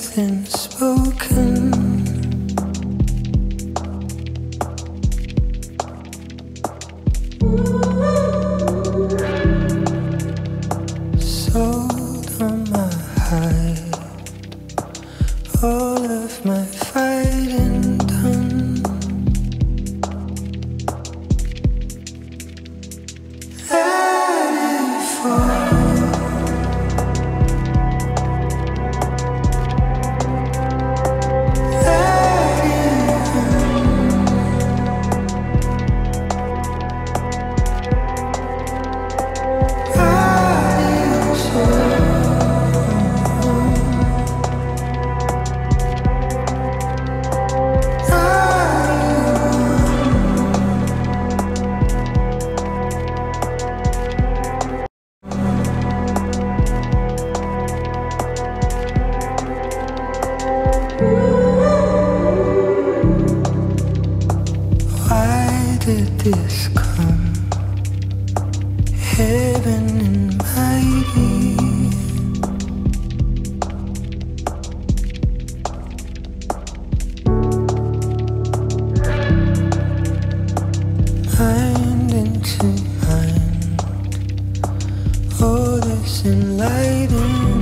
Spoken. Sold on my. All of my did this come? Heaven and mighty. Mind into mind. All this enlightened